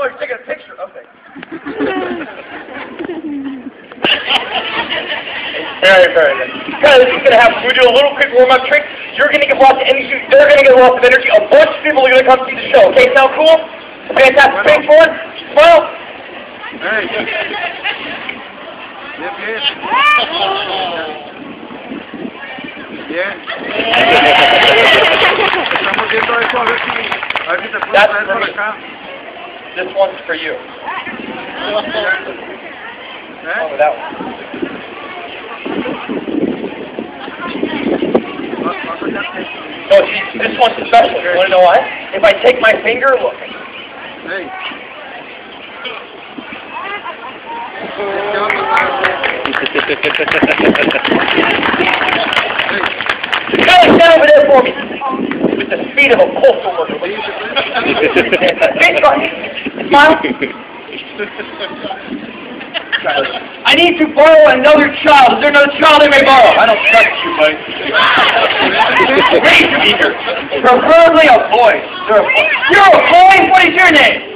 Oh, you're taking a picture. Okay. very, very good. Guys, this is gonna have we do a little quick warm up trick. You're gonna get lots of energy. They're gonna get lots of energy. A bunch of people are gonna come see the show. Okay, sound cool? Fantastic. Thanks for it. Smile. Hey. Bien, bien. Bien. Estamos viendo esto a ver si, a ver si te puedes That's traer por acá. This one's for you. Oh, that one. Vas. No, this one's special. You wanna know why? If I take my finger, look. Hey. ¿Qué va a pasar? Hey. Guys, stand over there for me. The of a postal worker. Face on. Smile. I need to borrow another child. Is there another child I may borrow? I don't trust you, Mike. Great speaker. Preferably a boy. You're a boy. You're a boy? What is your name?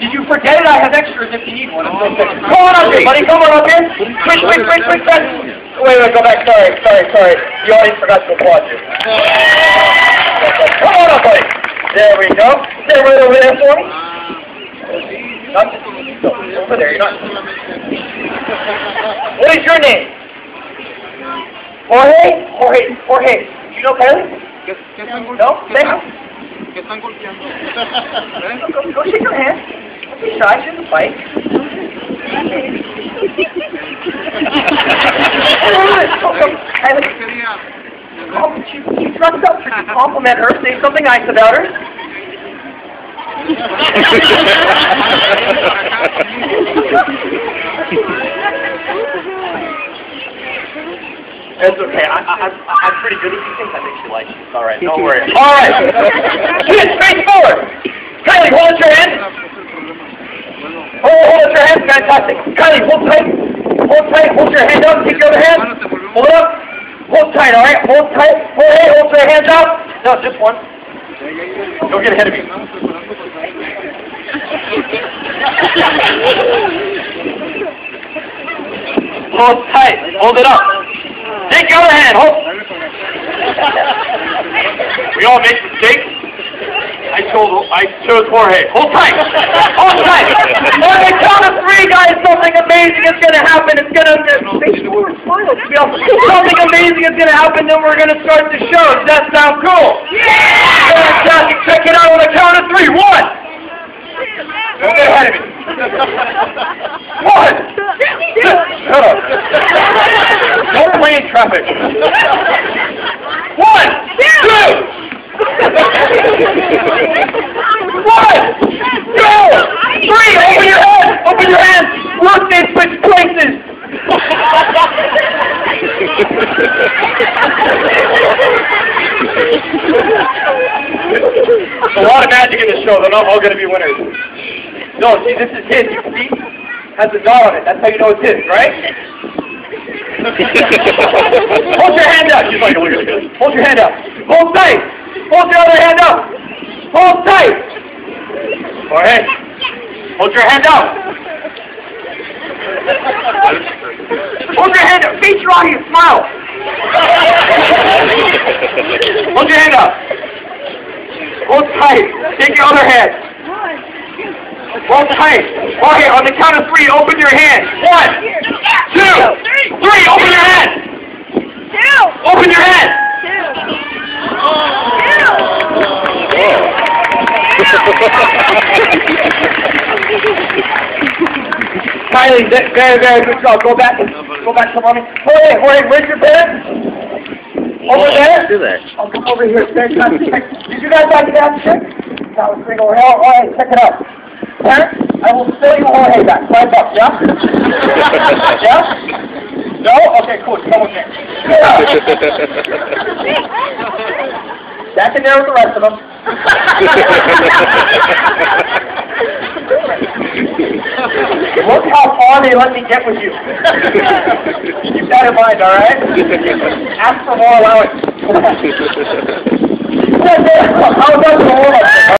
Did you forget it? I have extras if you need one. Sick. Come on up here, buddy. Come on up here. Quick, quick, quick, quick, quick. Wait, wait, go back. Sorry, sorry, sorry. The audience forgot to applaud you. Come on up, buddy. There we go. Stay right over there for me. Not no, over there. You're not. What is your name? Jorge? Jorge, Jorge. Do you know Kylie? ¿Qué, qué están gol- No? ¿Qué Venga. están, ¿Qué están golpeando? Go, go, shake her hand. Don't be shy. She doesn't fight. Go, go. Kylie, Quería... Oh, she, she dressed up. Should you compliment her? Say something nice about her. It's okay. I, I, I'm, pretty good. If you think I think she likes you. All right. Don't worry. All right. Kids, face forward. Kylie, hold up your hand. Hold, hold up your hand. Fantastic. Kylie, hold tight. Hold tight. Hold your hand up. Take your other hand. Hold up. Hold tight, all right? Hold tight. Hold, hey, hold your hands out. No, just one. Don't get ahead of me. Hold tight. Hold it up. Take your other hand. Hold. We all make mistakes. I told I chose Jorge. Hold tight. Hold tight. On the count of three, something amazing is going to happen. It's going to make you smile. to be honest. Something amazing is going to happen. Then we're going to start the show. Does that sound cool? Yeah. Fantastic. Check it out on the count of three. One. Don't get ahead of me. One. Shut up. Don't in traffic. One. Two. One, two, three. Open your head. Open your hands. Look, they switch places. There's a lot of magic in this show. They're not all going to be winners. No, see, this is his. You see? Has a dot on it. That's how you know it's his, right? Hold your hand up. She's like, look at this. Hold your hand up. Hold tight. Hold your other hand up. Hold tight. All right. Hold your hand up. Hold your hand up. Face your audience. Smile. Hold your hand up. Tight. Take your other hand. Hold tight. Okay, on the count of three, open your hand. One, two, three. Open your hand. Two. Open your hand. Kylie, ve- very, very good job. Go back go back to mommy. Jorge, Jorge, where's your parents? Over there? Do that. I'll come over here. Did you guys like that trick? That was pretty cool. All right, check it out. Parents, I will sell you Jorge back. Five bucks, yeah? yeah? No? Okay, cool. Come with me. Yeah. Back in there with the rest of them. Look how far they let me get with you. Keep that in mind, all right? Ask for more allowance. For warm-up?